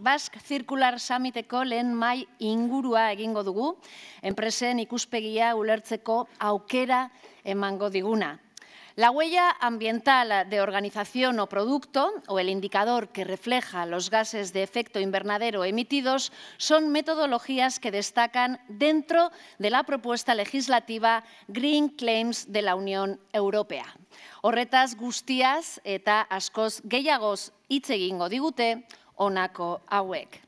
Basque Circular Summiteko lehen mai ingurua egingo dugu, enpresen ikuspegia ulertzeko aukera emango diguna. La huella ambiental de organización o producto o el indicador que refleja los gases de efecto invernadero emitidos son metodologías que destacan dentro de la propuesta legislativa Green Claims de la Unión Europea. Horretaz guztiaz eta askoz gehiagoz hitz egingo digute honako hauek.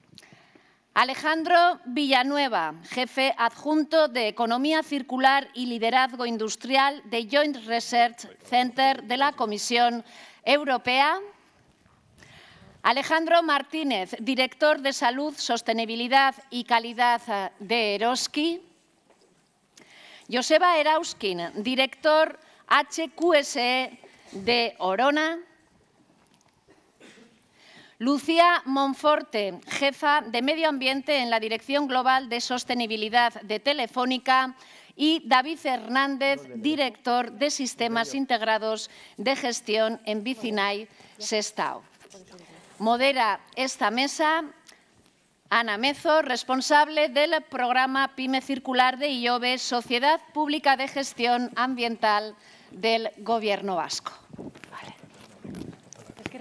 Alejandro Villanueva, jefe adjunto de Economía Circular y Liderazgo Industrial de Joint Research Center de la Comisión Europea. Alejandro Martínez, director de Salud, Sostenibilidad y Calidad de Eroski. Joseba Erauskin, director HQSE de Orona. Lucía Monforte, jefa de Medio Ambiente en la Dirección Global de Sostenibilidad de Telefónica y David Hernández, director de Sistemas Integrados de Gestión en Vicinay, Sestao. Modera esta mesa Ana Mezo, responsable del programa PYME Circular de IOBE, Sociedad Pública de Gestión Ambiental del Gobierno Vasco.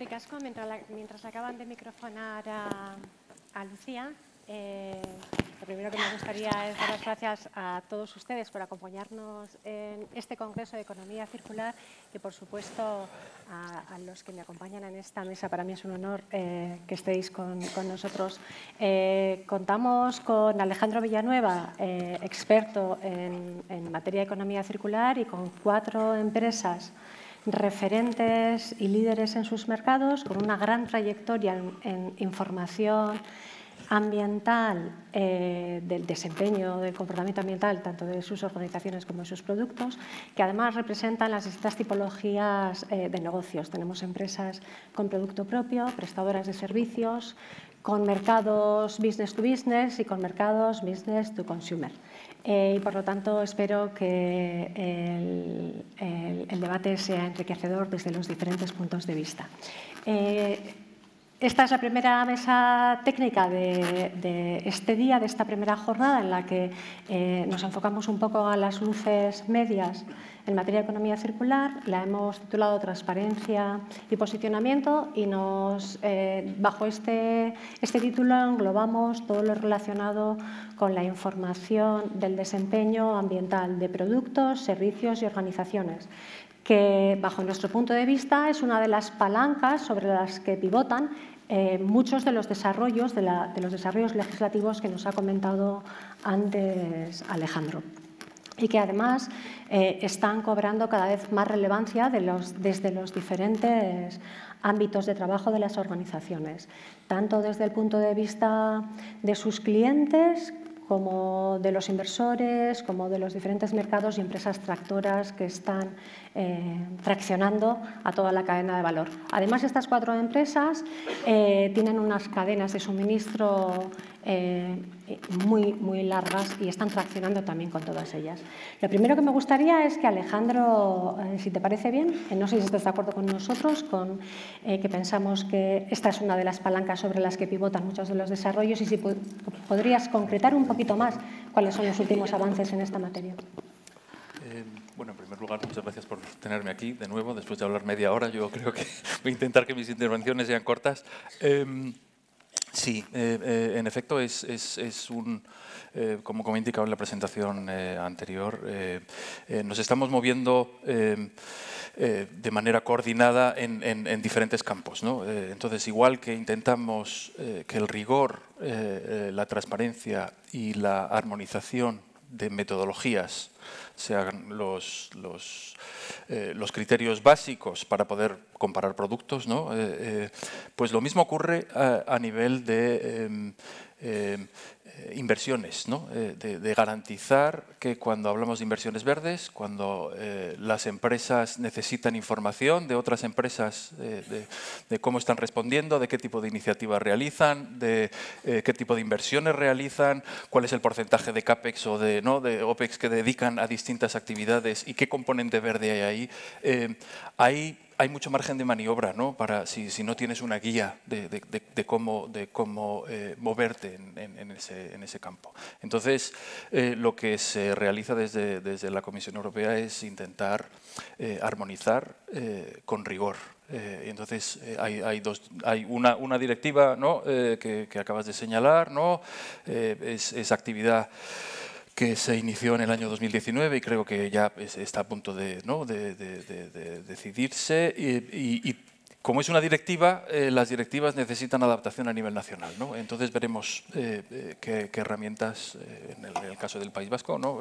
Mientras, acaban de microfonar a, Lucía, eh, lo primero que me gustaría es dar las gracias a todos ustedes por acompañarnos en este Congreso de Economía Circular y, por supuesto, a, los que me acompañan en esta mesa. Para mí es un honor eh, que estéis con, nosotros. Eh, contamos con Alejandro Villanueva, experto en materia de economía circular y con cuatro empresas referentes y líderes en sus mercados, con una gran trayectoria en, información ambiental, eh, del desempeño del comportamiento ambiental, tanto de sus organizaciones como de sus productos, que además representan las distintas tipologías eh, de negocios. Tenemos empresas con producto propio, prestadoras de servicios, con mercados business to business y con mercados business to consumer. Eh, y por lo tanto espero que el, debate sea enriquecedor desde los diferentes puntos de vista. Eh, esta es la primera mesa técnica de, de, este día, de esta primera jornada, en la que eh, nos enfocamos un poco a las luces medias en materia de economía circular. La hemos titulado Transparencia y Posicionamiento y nos, eh, bajo este, este título englobamos todo lo relacionado con la información del desempeño ambiental de productos, servicios y organizaciones que bajo nuestro punto de vista es una de las palancas sobre las que pivotan eh, muchos de los desarrollos de, los desarrollos legislativos que nos ha comentado antes Alejandro y que además eh, están cobrando cada vez más relevancia desde los diferentes ámbitos de trabajo de las organizaciones, tanto desde el punto de vista de sus clientes como de los inversores, como de los diferentes mercados y empresas tractoras que están eh, traccionando a toda la cadena de valor. Además, estas cuatro empresas eh, tienen unas cadenas de suministro eh, muy, muy largas y están traccionando también con todas ellas. Lo primero que me gustaría es que Alejandro, eh, si te parece bien, eh, no sé si estás de acuerdo con nosotros, con eh, que pensamos que esta es una de las palancas sobre las que pivotan muchos de los desarrollos y si podrías concretar un poquito más cuáles son los últimos avances en esta materia. Eh, bueno, en primer lugar, muchas gracias por tenerme aquí de nuevo, después de hablar media hora. Yo creo que voy a intentar que mis intervenciones sean cortas. Sí, eh, eh, en efecto es, es, un, eh, como, he indicado en la presentación anterior, nos estamos moviendo de manera coordinada en, en, en diferentes campos. ¿no? entonces, igual que intentamos que el rigor, la transparencia y la armonización de metodologías sean los, los, eh, los, criterios básicos para poder comparar productos, ¿no? eh, eh, pues lo mismo ocurre a, a nivel de em, em, eh, inversiones, ¿no? eh, de, garantizar que cuando hablamos de inversiones verdes, cuando eh, las empresas necesitan información de otras empresas de, de, cómo están respondiendo, de qué tipo de iniciativas realizan, de qué tipo de inversiones realizan, cuál es el porcentaje de CAPEX o de, ¿no? de OPEX que dedican a distintas actividades y qué componente verde hay ahí, hay hay mucho margen de maniobra, ¿no? Para, si, si no tienes una guía de, de, cómo, de cómo eh, moverte en, en, ese, en, ese, campo. Entonces, eh, lo que se realiza desde, desde, la Comisión Europea es intentar eh, armonizar con rigor. entonces hay, hay, dos, hay una, una directiva ¿no? que, que, acabas de señalar, ¿no? es actividad que se inició en el año 2019 y creo que ya está a punto de, ¿no? de, de, de decidirse y, y como es una directiva, eh, las directivas necesitan adaptación a nivel nacional. ¿no? Entonces veremos eh, eh qué, herramientas, en, el, caso del País Vasco ¿no?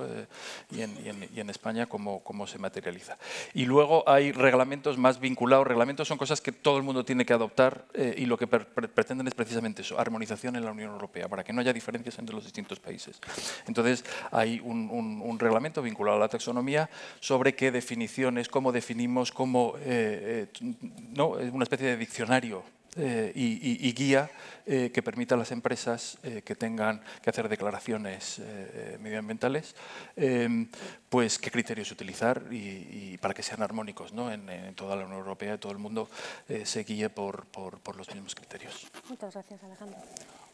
Y, en, España, cómo, cómo, se materializa. Y luego hay reglamentos más vinculados. Reglamentos son cosas que todo el mundo tiene que adoptar y lo que pre pre pretenden es precisamente eso, armonización en la Unión Europea, para que no haya diferencias entre los distintos países. Entonces hay un, un, un reglamento vinculado a la taxonomía sobre qué definiciones, cómo definimos, cómo... no, una especie de diccionario eh, y, guía eh, que permita a las empresas eh, que tengan que hacer declaraciones medioambientales, pues qué criterios utilizar y, para que sean armónicos ¿no? en, toda la Unión Europea y todo el mundo se guíe por, por los mismos criterios. Muchas gracias, Alejandro.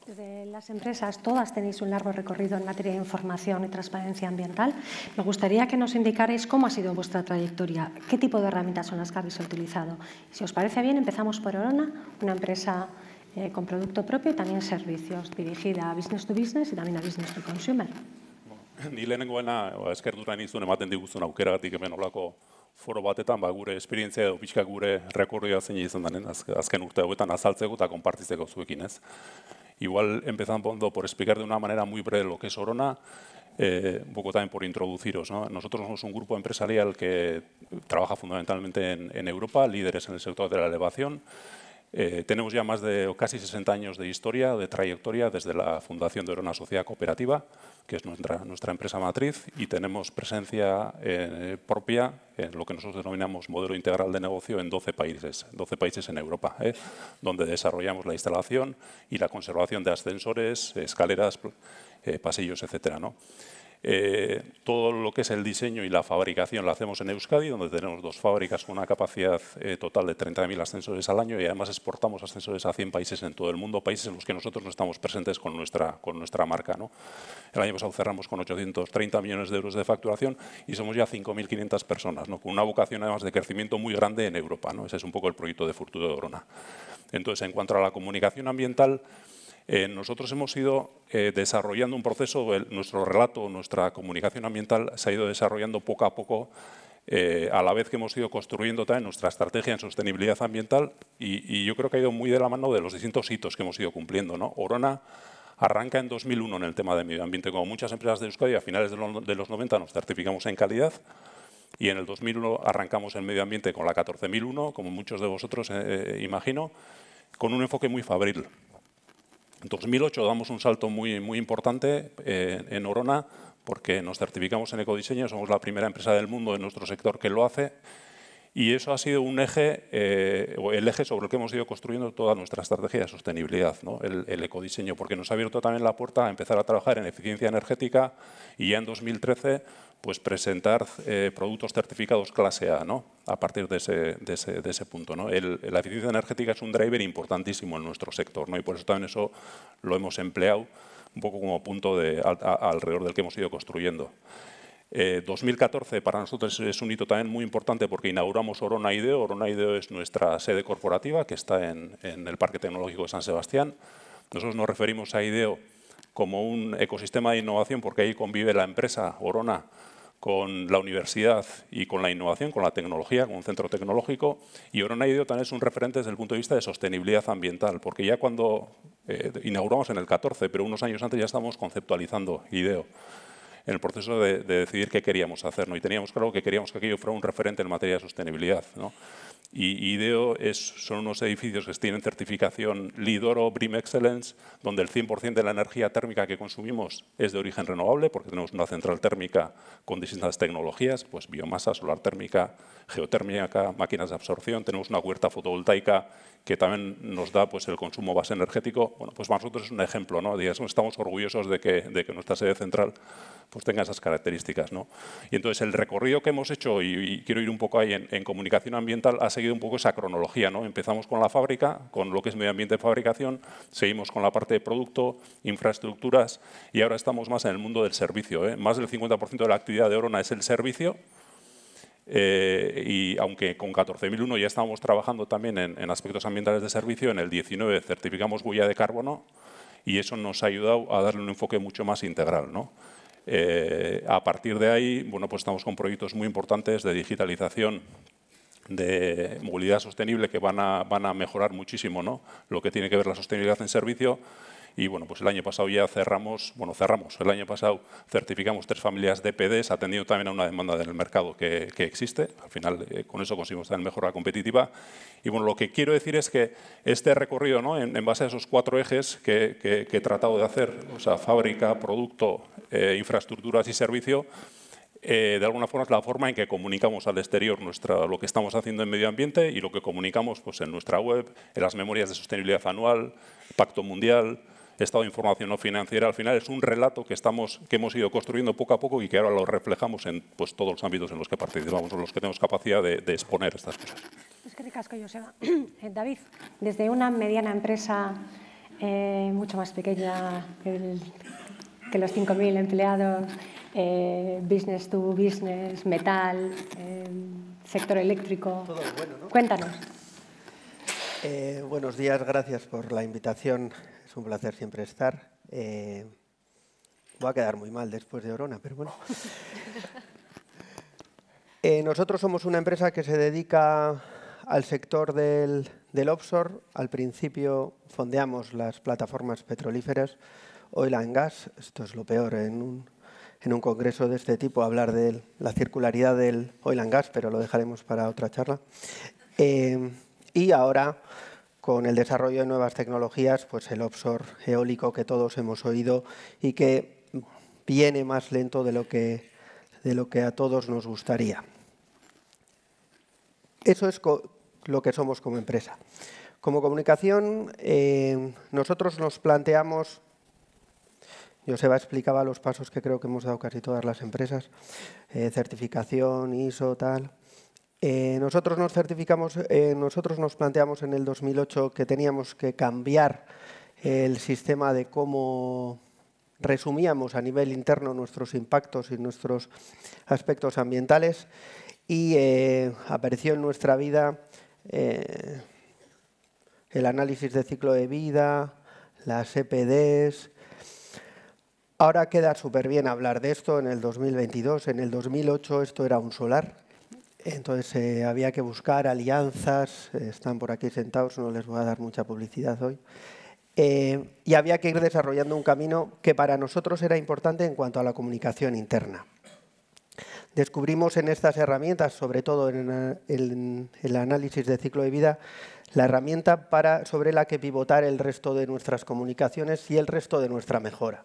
Desde las empresas, todas tenéis un largo recorrido en materia de información y transparencia ambiental. Me gustaría que nos indicarais cómo ha sido vuestra trayectoria, qué tipo de herramientas son las que habéis utilizado. Si os parece bien, empezamos por Orona, una empresa eh, con producto propio y también servicios, dirigida a business to business y también a business to consumer. Ni lehenengoena, eskertu nahi nizun ematen diguzun aukeragatik hemen olako foro batetan, ba, gure esperientzia edo pixka gure rekordia zein izan denen azken urte hauetan azaltzeko eta konpartitzeko zuekin ez. Igual empezando por explicar de una manera muy breve lo que es Orona, eh, un poco también por introduciros. ¿no? Nosotros somos un grupo empresarial que trabaja fundamentalmente en, en Europa, líderes en el sector de la elevación. Eh, tenemos ya más de casi 60 años de historia, de trayectoria, desde la fundación de Orona Sociedad Cooperativa, que es nuestra, nuestra empresa matriz, y tenemos presencia eh, propia en lo que nosotros denominamos modelo integral de negocio en 12 países, 12 países en Europa, ¿eh? donde desarrollamos la instalación y la conservación de ascensores, escaleras, pasillos, etc. ¿no? Eh, todo lo que es el diseño y la fabricación lo hacemos en Euskadi, donde tenemos dos fábricas con una capacidad eh, total de 30.000 ascensores al año y además exportamos ascensores a 100 países en todo el mundo, países en los que nosotros no estamos presentes con nuestra, con nuestra marca. ¿no? El año pasado cerramos con 830 millones de euros de facturación y somos ya 5.500 personas, ¿no? con una vocación además de crecimiento muy grande en Europa. ¿no? Ese es un poco el proyecto de futuro de Orona. Entonces, en cuanto a la comunicación ambiental, eh, nosotros hemos ido eh, desarrollando un proceso, nuestro relato, nuestra comunicación ambiental se ha ido desarrollando poco a poco eh, a la vez que hemos ido construyendo también nuestra estrategia en sostenibilidad ambiental y, yo creo que ha ido muy de la mano de los distintos hitos que hemos ido cumpliendo. ¿no? Orona arranca en 2001 en el tema de medio ambiente, como muchas empresas de Euskadi, a finales de, lo, de los 90 nos certificamos en calidad y en el 2001 arrancamos en medio ambiente con la 14001, como muchos de vosotros imagino, con un enfoque muy fabril. En 2008 damos un salto muy, muy importante eh, en Orona porque nos certificamos en ecodiseño, somos la primera empresa del mundo en nuestro sector que lo hace y eso ha sido un eje, eh, el eje sobre el que hemos ido construyendo toda nuestra estrategia de sostenibilidad, el, el, ecodiseño, porque nos ha abierto también la puerta a empezar a trabajar en eficiencia energética y ya en 2013 pues presentar eh, productos certificados clase A, ¿no? a partir de ese, de ese, de ese punto. ¿no? La eficiencia energética es un driver importantísimo en nuestro sector ¿no? y por eso también eso lo hemos empleado un poco como punto de, alrededor del que hemos ido construyendo. Eh, 2014 para nosotros es un hito también muy importante porque inauguramos Orona IDEO. Orona IDEO es nuestra sede corporativa que está en, en el Parque Tecnológico de San Sebastián. Nosotros nos referimos a IDEO como un ecosistema de innovación porque ahí convive la empresa Orona con la universidad y con la innovación, con la tecnología, con un centro tecnológico. Y Orona IDEO también es un referente desde el punto de vista de sostenibilidad ambiental, porque ya cuando eh, inauguramos en el 14, pero unos años antes ya estamos conceptualizando IDEO en el proceso de, de, decidir qué queríamos hacer. ¿no? Y teníamos claro que queríamos que aquello fuera un referente en materia de sostenibilidad. ¿no? Y IDEO es, son unos edificios que tienen certificación LIDORO, BRIM Excellence, donde el 100% de la energía térmica que consumimos es de origen renovable, porque tenemos una central térmica con distintas tecnologías, pues biomasa, solar térmica, geotérmica, máquinas de absorción, tenemos una huerta fotovoltaica que también nos da pues, el consumo base energético. Bueno, pues para nosotros es un ejemplo, ¿no? Estamos orgullosos de que, de que nuestra sede central pues tenga esas características. ¿no? Y entonces el recorrido que hemos hecho, y, quiero ir un poco ahí en, comunicación ambiental, ha seguido un poco esa cronología. ¿no? Empezamos con la fábrica, con lo que es medio ambiente de fabricación, seguimos con la parte de producto, infraestructuras, y ahora estamos más en el mundo del servicio. ¿eh? Más del 50% de la actividad de Orona es el servicio, eh, y aunque con 14.001 ya estábamos trabajando también en, aspectos ambientales de servicio, en el 19 certificamos huella de carbono y eso nos ha ayudado a darle un enfoque mucho más integral. ¿no? Eh, a partir de ahí, bueno, pues estamos con proyectos muy importantes de digitalización de movilidad sostenible que van a, van a mejorar muchísimo ¿no? lo que tiene que ver la sostenibilidad en servicio y bueno, pues el año pasado ya cerramos, bueno, cerramos, el año pasado certificamos tres familias de PDs, atendiendo también a una demanda del mercado que, existe. Al final, eh, con eso conseguimos tener mejora competitiva. Y bueno, lo que quiero decir es que este recorrido, ¿no? en, base a esos cuatro ejes que, he tratado de hacer, o sea, fábrica, producto, eh, infraestructuras y servicio, eh, de alguna forma es la forma en que comunicamos al exterior nuestra, lo que estamos haciendo en medio ambiente y lo que comunicamos pues, en nuestra web, en las memorias de sostenibilidad anual, Pacto Mundial, Estado de Información no financiera, al final es un relato que, estamos, que hemos ido construyendo poco a poco y que ahora lo reflejamos en pues, todos los ámbitos en los que participamos, en los que tenemos capacidad de, exponer estas cosas. Es que ricasco, Joseba. Eh, David, desde una mediana empresa eh, mucho más pequeña que, que los 5.000 empleados, eh, business to business, metal, sector eléctrico. Todo bueno, ¿no? Cuéntanos. buenos días, gracias por la invitación un placer siempre estar. Eh, voy a quedar muy mal después de Orona, pero bueno. Eh, nosotros somos una empresa que se dedica al sector del, del offshore. Al principio fondeamos las plataformas petrolíferas, oil and gas. Esto es lo peor en un, en un congreso de este tipo, hablar de la circularidad del oil and gas, pero lo dejaremos para otra charla. Eh, y ahora con el desarrollo de nuevas tecnologías, pues el offshore eólico que todos hemos oído y que viene más lento de lo que, de lo que a todos nos gustaría. Eso es lo que somos como empresa. Como comunicación, eh, nosotros nos planteamos, Joseba explicaba los pasos que creo que hemos dado casi todas las empresas, eh, certificación, ISO, tal, eh, nosotros nos certificamos, eh, nosotros nos planteamos en el 2008 que teníamos que cambiar el sistema de cómo resumíamos a nivel interno nuestros impactos y nuestros aspectos ambientales y apareció en nuestra vida el análisis de ciclo de vida, las EPDs. Ahora queda súper bien hablar de esto en el 2022. En el 2008 esto era un solar, entonces eh, había que buscar alianzas, están por aquí sentados, no les voy a dar mucha publicidad hoy, eh, y había que ir desarrollando un camino que para nosotros era importante en cuanto a la comunicación interna. Descubrimos en estas herramientas, sobre todo en el, análisis de ciclo de vida, la herramienta sobre la que pivotar el resto de nuestras comunicaciones y el resto de nuestra mejora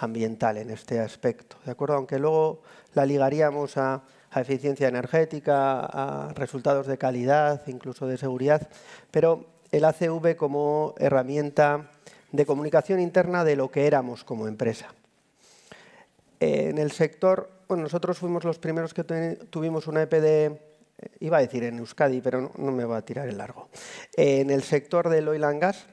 ambiental en este aspecto. ¿de acuerdo? Aunque luego la ligaríamos a eficiencia energética, a resultados de calidad, incluso de seguridad, pero el ACV como herramienta de comunicación interna de lo que éramos como empresa. En el sector, bueno, nosotros fuimos los primeros que tuvimos una EPD, eh, iba a decir en Euskadi, pero no, me va a tirar el largo. En el sector del oil and gas,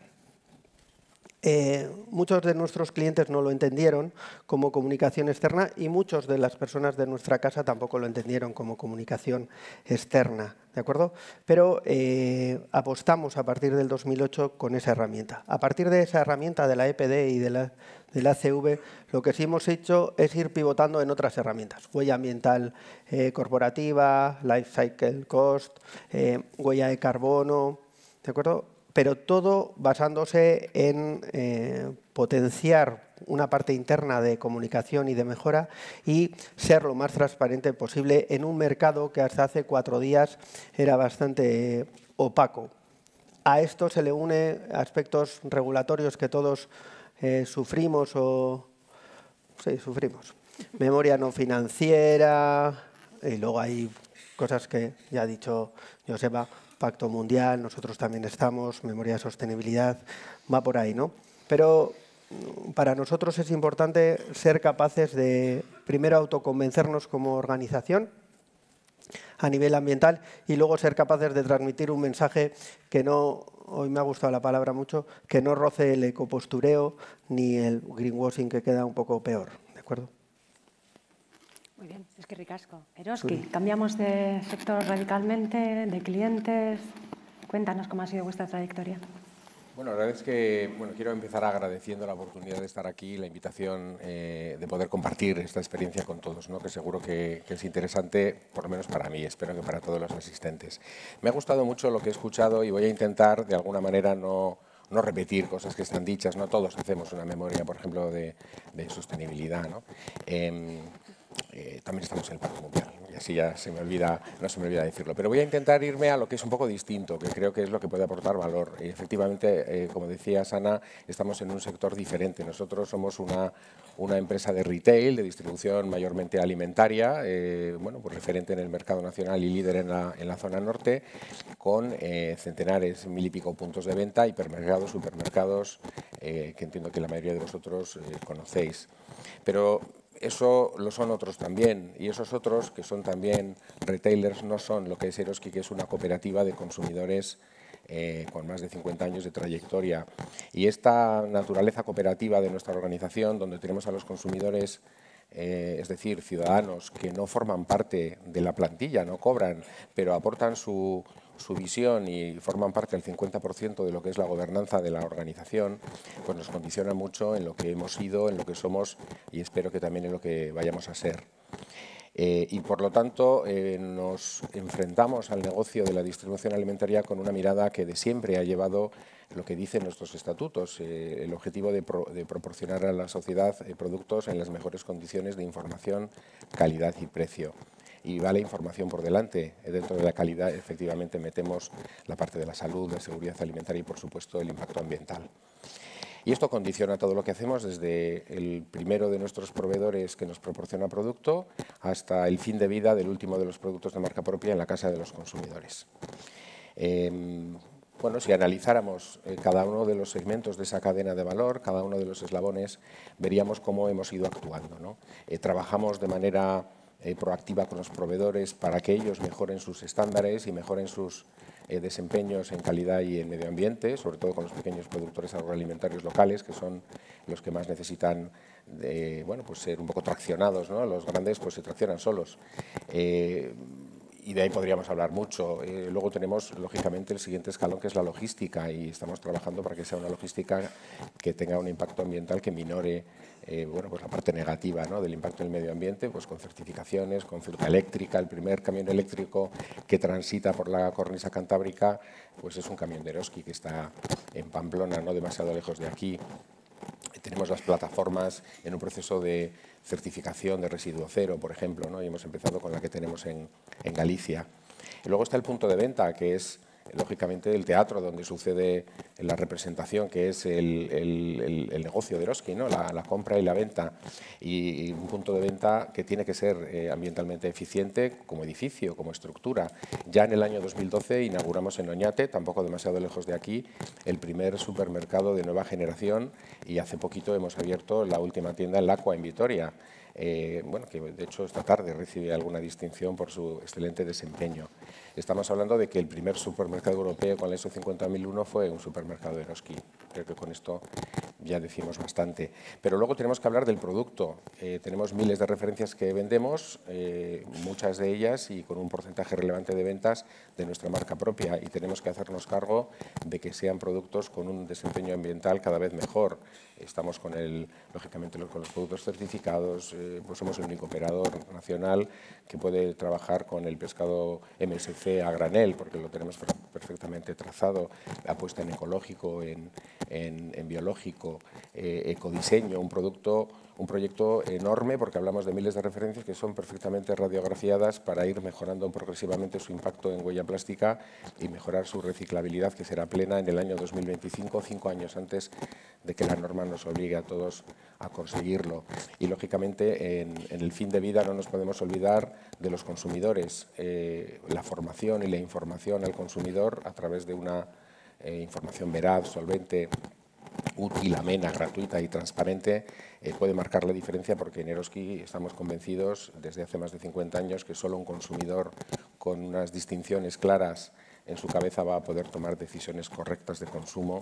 eh, muchos de nuestros clientes no lo entendieron como comunicación externa y muchos de las personas de nuestra casa tampoco lo entendieron como comunicación externa. ¿De acuerdo? Pero eh, apostamos a partir del 2008 con esa herramienta. A partir de esa herramienta de la EPD y de la, de la CV, lo que sí hemos hecho es ir pivotando en otras herramientas. Huella ambiental eh, corporativa, life cycle cost, huella de carbono, ¿de acuerdo? Pero todo basándose en eh, potenciar una parte interna de comunicación y de mejora y ser lo más transparente posible en un mercado que hasta hace cuatro días era bastante opaco. A esto se le une aspectos regulatorios que todos eh, sufrimos o... Sí, sufrimos. Memoria no financiera y luego hay cosas que ya ha dicho Joseba, Pacto Mundial, nosotros también estamos, Memoria de Sostenibilidad, va por ahí, ¿no? Pero para nosotros es importante ser capaces de, primero, autoconvencernos como organización a nivel ambiental y luego ser capaces de transmitir un mensaje que no, hoy me ha gustado la palabra mucho, que no roce el ecopostureo ni el greenwashing que queda un poco peor. ¿De acuerdo? Muy bien, es que ricasco. Eroski, cambiamos de sector radicalmente, de clientes. Cuéntanos cómo ha sido vuestra trayectoria. Bueno, la verdad es que bueno, quiero empezar agradeciendo la oportunidad de estar aquí, la invitación eh, de poder compartir esta experiencia con todos, ¿no? que seguro que, es interesante, por lo menos para mí, espero que para todos los asistentes. Me ha gustado mucho lo que he escuchado y voy a intentar, de alguna manera, no, no repetir cosas que están dichas. No todos hacemos una memoria, por ejemplo, de, de sostenibilidad. ¿no? Em, eh, también estamos en el Pacto Mundial, y así ya se me olvida, no se me olvida decirlo. Pero voy a intentar irme a lo que es un poco distinto, que creo que es lo que puede aportar valor. Y efectivamente, eh, como decía Sana, estamos en un sector diferente. Nosotros somos una, una empresa de retail, de distribución mayormente alimentaria, eh, bueno, pues referente en el mercado nacional y líder en la, en la zona norte, con centenares, mil y pico puntos de venta, hipermercados, supermercados, que entiendo que la mayoría de vosotros conocéis. Pero eso lo son otros también, y esos otros, que son también retailers, no son lo que es Eroski, que es una cooperativa de consumidores eh, con más de 50 años de trayectoria. Y esta naturaleza cooperativa de nuestra organización, donde tenemos a los consumidores eh, es decir, ciudadanos que no forman parte de la plantilla, no cobran, pero aportan su, su visión y forman parte del 50% de lo que es la gobernanza de la organización, pues nos condiciona mucho en lo que hemos sido, en lo que somos y espero que también en lo que vayamos a ser. Eh, y por lo tanto eh, nos enfrentamos al negocio de la distribución alimentaria con una mirada que de siempre ha llevado lo que dicen nuestros estatutos, eh, el objetivo de, de, proporcionar a la sociedad productos en las mejores condiciones de información, calidad y precio y va la información por delante. Dentro de la calidad, efectivamente, metemos la parte de la salud, la seguridad alimentaria y, por supuesto, el impacto ambiental. Y esto condiciona todo lo que hacemos desde el primero de nuestros proveedores que nos proporciona producto hasta el fin de vida del último de los productos de marca propia en la casa de los consumidores. Em, bueno, si analizáramos eh, cada uno de los segmentos de esa cadena de valor, cada uno de los eslabones, veríamos cómo hemos ido actuando. ¿no? Eh, trabajamos de manera eh, proactiva con los proveedores para que ellos mejoren sus estándares y mejoren sus eh, desempeños en calidad y en medio ambiente, sobre todo con los pequeños productores agroalimentarios locales, que son los que más necesitan de, bueno, pues ser un poco traccionados. ¿no? Los grandes pues, se traccionan solos. Eh, y de ahí podríamos hablar mucho. luego tenemos, lógicamente, el siguiente escalón, que es la logística, y estamos trabajando para que sea una logística que tenga un impacto ambiental que minore eh, bueno, pues la parte negativa ¿no? del impacto en el medio ambiente, pues con certificaciones, con flota eléctrica. El primer camión eléctrico que transita por la cornisa cantábrica pues es un camión de Eroski que está en Pamplona, no demasiado lejos de aquí. Tenemos las plataformas en un proceso de certificación de residuo cero, por ejemplo, ¿no? y hemos empezado con la que tenemos en, en Galicia. Y luego está el punto de venta, que es lógicamente el teatro donde sucede la representación, que es el, negocio de Eroski, ¿no? La, compra y la venta, y, un punto de venta que tiene que ser eh, ambientalmente eficiente como edificio, como estructura. Ya en el año 2012 inauguramos en Oñate, tampoco demasiado lejos de aquí, el primer supermercado de nueva generación y hace poquito hemos abierto la última tienda en Lacua, en Vitoria. Eh, bueno, que de hecho esta tarde recibe alguna distinción por su excelente desempeño. Estamos hablando de que el primer supermercado europeo con la ISO 50001 fue un supermercado de Eroski. Creo que con esto ya decimos bastante. Pero luego tenemos que hablar del producto. Eh, tenemos miles de referencias que vendemos, eh, muchas de ellas y con un porcentaje relevante de ventas de nuestra marca propia y tenemos que hacernos cargo de que sean productos con un desempeño ambiental cada vez mejor. Estamos con el, lógicamente con los productos certificados, eh, pues somos el único operador nacional que puede trabajar con el pescado MSC a granel, porque lo tenemos perfectamente trazado, apuesta en ecológico, en, en, biológico, eh, ecodiseño, un producto un proyecto enorme porque hablamos de miles de referencias que son perfectamente radiografiadas para ir mejorando progresivamente su impacto en huella plástica y mejorar su reciclabilidad que será plena en el año 2025, cinco años antes de que la norma nos obligue a todos a conseguirlo. Y lógicamente en, el fin de vida no nos podemos olvidar de los consumidores, eh, la formación y la información al consumidor a través de una eh, información veraz, solvente, útil, amena, gratuita y transparente, eh, puede marcar la diferencia porque en Eroski estamos convencidos desde hace más de 50 años que solo un consumidor con unas distinciones claras en su cabeza va a poder tomar decisiones correctas de consumo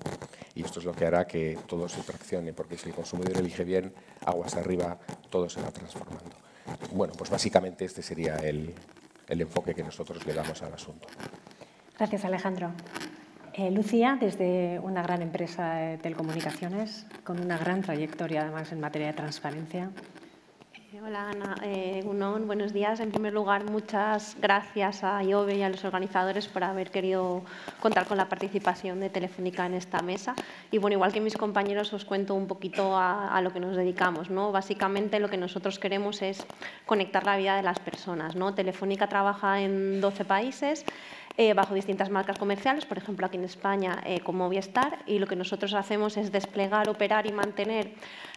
y esto es lo que hará que todo se traccione, porque si el consumidor elige bien, aguas arriba, todo se va transformando. Bueno, pues básicamente este sería el, el enfoque que nosotros le damos al asunto. Gracias, Alejandro. Eh, Lucía, desde una gran empresa de telecomunicaciones, con una gran trayectoria además en materia de transparencia. Eh, hola Ana, eh, buenos días. En primer lugar, muchas gracias a IOBE y a los organizadores por haber querido contar con la participación de Telefónica en esta mesa. Y bueno, igual que mis compañeros, os cuento un poquito a, lo que nos dedicamos. ¿no? Básicamente lo que nosotros queremos es conectar la vida de las personas. ¿no? Telefónica trabaja en 12 países. Eh, bajo distintas marcas comerciales, por ejemplo aquí en España eh, con Movistar, y lo que nosotros hacemos es desplegar, operar y mantener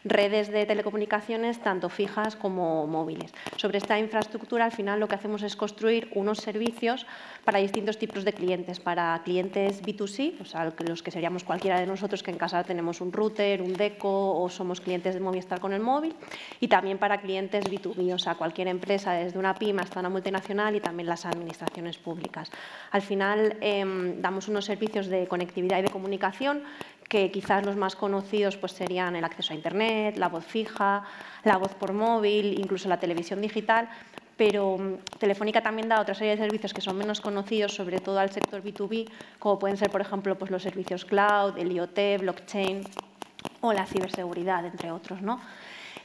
redes de telecomunicaciones tanto fijas como móviles. Sobre esta infraestructura al final lo que hacemos es construir unos servicios para distintos tipos de clientes, para clientes B2C, o sea, los que seríamos cualquiera de nosotros que en casa tenemos un router, un deco o somos clientes de Movistar con el móvil, y también para clientes B2B, o sea, cualquier empresa desde una pyme hasta una multinacional y también las administraciones públicas. Al final eh, damos unos servicios de conectividad y de comunicación que quizás los más conocidos pues, serían el acceso a Internet, la voz fija, la voz por móvil, incluso la televisión digital, pero mm, Telefónica también da otra serie de servicios que son menos conocidos, sobre todo al sector B2B, como pueden ser, por ejemplo, pues, los servicios cloud, el IoT, blockchain o la ciberseguridad, entre otros. ¿no?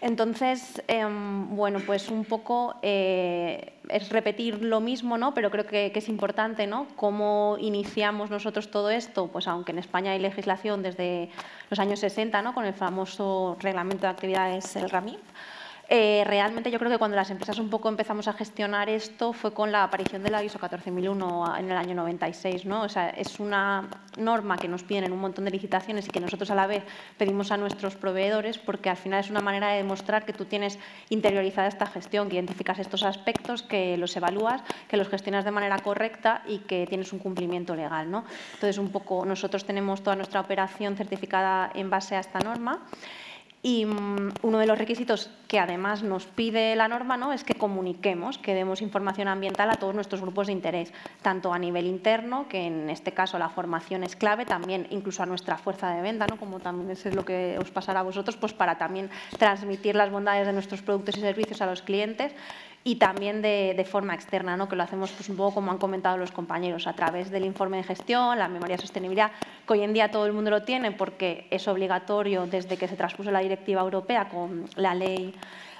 Entonces, eh, bueno, pues un poco eh, es repetir lo mismo, ¿no? pero creo que, que, es importante ¿no? cómo iniciamos nosotros todo esto, pues aunque en España hay legislación desde los años 60, ¿no? con el famoso reglamento de actividades, el RAMIP, eh, realmente yo creo que cuando las empresas un poco empezamos a gestionar esto fue con la aparición del aviso 14001 en el año 96. ¿no? O sea, es una norma que nos piden en un montón de licitaciones y que nosotros a la vez pedimos a nuestros proveedores porque al final es una manera de demostrar que tú tienes interiorizada esta gestión, que identificas estos aspectos, que los evalúas, que los gestionas de manera correcta y que tienes un cumplimiento legal. ¿no? Entonces, un poco nosotros tenemos toda nuestra operación certificada en base a esta norma. Y um, uno de los requisitos que además nos pide la norma ¿no? es que comuniquemos, que demos información ambiental a todos nuestros grupos de interés, tanto a nivel interno, que en este caso la formación es clave, también incluso a nuestra fuerza de venta, ¿no? como también es lo que os pasará a vosotros, pues para también transmitir las bondades de nuestros productos y servicios a los clientes y también de, forma externa, ¿no? que lo hacemos pues, un poco como han comentado los compañeros, a través del informe de gestión, la memoria de sostenibilidad, que hoy en día todo el mundo lo tiene porque es obligatorio desde que se transpuso la directiva europea con la ley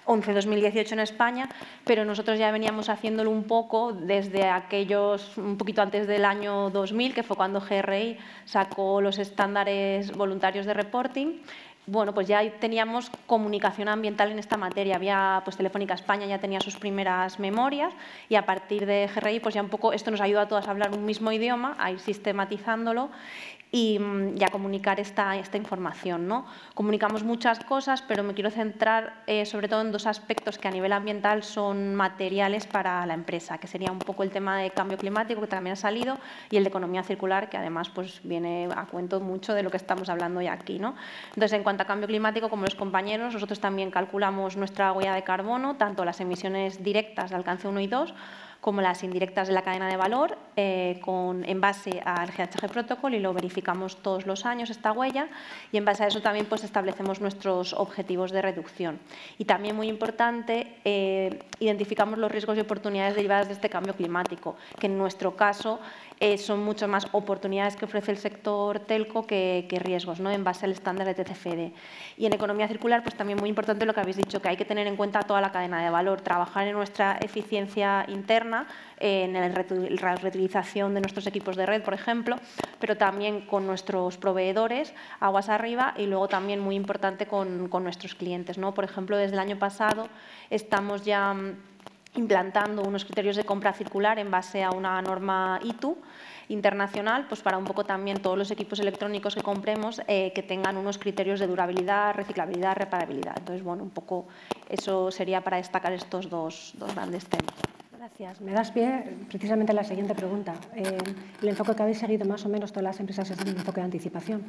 11-2018 en España, pero nosotros ya veníamos haciéndolo un poco desde aquellos, un poquito antes del año 2000, que fue cuando GRI sacó los estándares voluntarios de reporting bueno, pues ya teníamos comunicación ambiental en esta materia. Había, pues Telefónica España ya tenía sus primeras memorias y a partir de GRI, pues ya un poco esto nos ayuda a todas a hablar un mismo idioma, a ir sistematizándolo y, mm, y a comunicar esta, esta información. ¿no? Comunicamos muchas cosas, pero me quiero centrar eh, sobre todo en dos aspectos que a nivel ambiental son materiales para la empresa, que sería un poco el tema de cambio climático, que también ha salido, y el de economía circular, que además pues, viene a cuento mucho de lo que estamos hablando hoy aquí. ¿no? Entonces, en cuanto a cambio climático, como los compañeros, nosotros también calculamos nuestra huella de carbono, tanto las emisiones directas de alcance 1 y 2, como las indirectas de la cadena de valor, eh, con, en base al GHG Protocol y lo verificamos todos los años esta huella y en base a eso también pues, establecemos nuestros objetivos de reducción. Y también muy importante, eh, identificamos los riesgos y oportunidades derivadas de este cambio climático, que en nuestro caso eh, son mucho más oportunidades que ofrece el sector telco que, riesgos, ¿no? en base al estándar de TCFD. Y en economía circular, pues también muy importante lo que habéis dicho, que hay que tener en cuenta toda la cadena de valor, trabajar en nuestra eficiencia interna, en la reutilización de nuestros equipos de red, por ejemplo, pero también con nuestros proveedores, aguas arriba, y luego también muy importante con, con nuestros clientes. ¿no? Por ejemplo, desde el año pasado estamos ya implantando unos criterios de compra circular en base a una norma ITU internacional, pues para un poco también todos los equipos electrónicos que compremos eh, que tengan unos criterios de durabilidad, reciclabilidad, reparabilidad. Entonces, bueno, un poco eso sería para destacar estos dos, dos grandes temas. Gracias. Me das pie precisamente a la siguiente pregunta. Eh, el enfoque que habéis seguido más o menos todas las empresas es un enfoque de anticipación.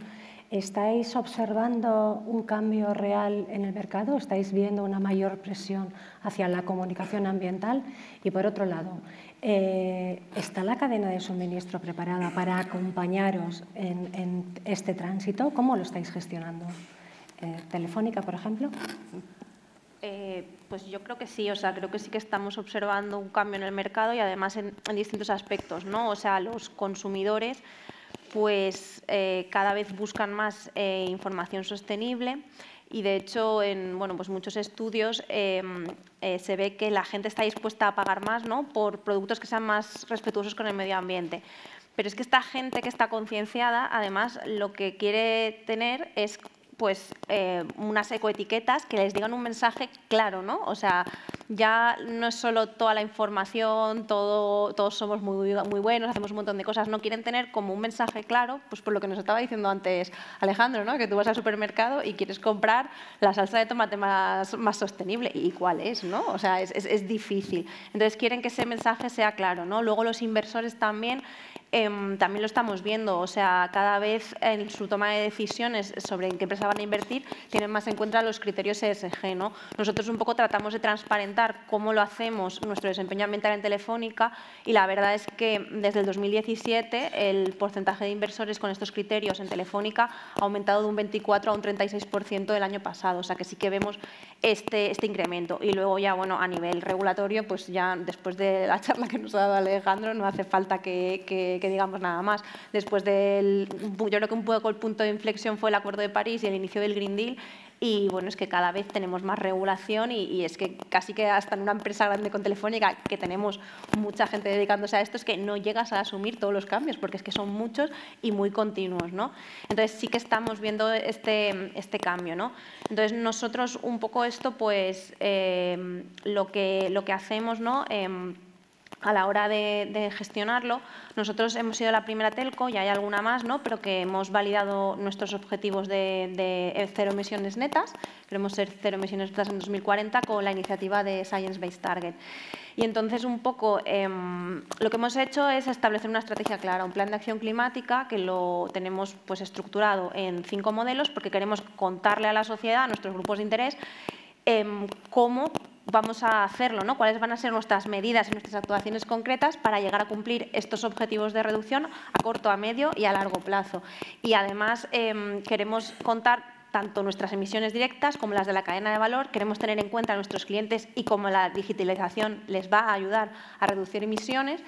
¿Estáis observando un cambio real en el mercado? ¿Estáis viendo una mayor presión hacia la comunicación ambiental? Y por otro lado, eh, ¿está la cadena de suministro preparada para acompañaros en, este tránsito? ¿Cómo lo estáis gestionando? Eh, ¿Telefónica, por ejemplo? Eh, pues yo creo que sí, o sea, creo que sí que estamos observando un cambio en el mercado y además en, distintos aspectos, ¿no? O sea, los consumidores pues eh, cada vez buscan más eh, información sostenible y de hecho en bueno, pues muchos estudios em, se ve que la gente está dispuesta a pagar más ¿no? por productos que sean más respetuosos con el medio ambiente. Pero es que esta gente que está concienciada, además, lo que quiere tener es pues eh, unas ecoetiquetas que les digan un mensaje claro, ¿no? O sea, ya no es solo toda la información, todo, todos somos muy, buenos, hacemos un montón de cosas, no quieren tener como un mensaje claro, pues por lo que nos estaba diciendo antes Alejandro, ¿no? Que tú vas al supermercado y quieres comprar la salsa de tomate más, más sostenible. ¿Y cuál es, no? O sea, es, es difícil. Entonces quieren que ese mensaje sea claro, ¿no? Luego los inversores también Em, también lo estamos viendo, o sea, cada vez en su toma de decisiones sobre en qué empresa van a invertir tienen más en cuenta los criterios ESG. ¿no? Nosotros un poco tratamos de transparentar cómo lo hacemos nuestro desempeño ambiental en Telefónica y la verdad es que desde el 2017 el porcentaje de inversores con estos criterios en Telefónica ha aumentado de un 24 a un 36% del año pasado, o sea que sí que vemos este, este incremento. Y luego ya, bueno, a nivel regulatorio, pues ya después de la charla que nos ha dado Alejandro, no hace falta que que digamos nada más. Después del, yo creo que un poco el punto de inflexión fue el Acuerdo de París y el inicio del Green Deal y bueno, es que cada vez tenemos más regulación y, es que casi que hasta en una empresa grande con Telefónica, que tenemos mucha gente dedicándose a esto, es que no llegas a asumir todos los cambios, porque es que son muchos y muy continuos, ¿no? Entonces sí que estamos viendo este, este cambio, ¿no? Entonces nosotros un poco esto, pues eh, lo, que, lo que hacemos, ¿no? Em, a la hora de, gestionarlo. Nosotros hemos sido la primera telco, y hay alguna más, ¿no? pero que hemos validado nuestros objetivos de, cero emisiones netas. Queremos ser cero emisiones netas en 2040 con la iniciativa de Science Based Target. Y entonces un poco em, lo que hemos hecho es establecer una estrategia clara, un plan de acción climática que lo tenemos pues, estructurado en cinco modelos porque queremos contarle a la sociedad, a nuestros grupos de interés, em, cómo vamos a hacerlo, ¿no? cuáles van a ser nuestras medidas y nuestras actuaciones concretas para llegar a cumplir estos objetivos de reducción a corto, a medio y a largo plazo. Y además em, queremos contar tanto nuestras emisiones directas como las de la cadena de valor. Queremos tener en cuenta a nuestros clientes y cómo la digitalización les va a ayudar a reducir emisiones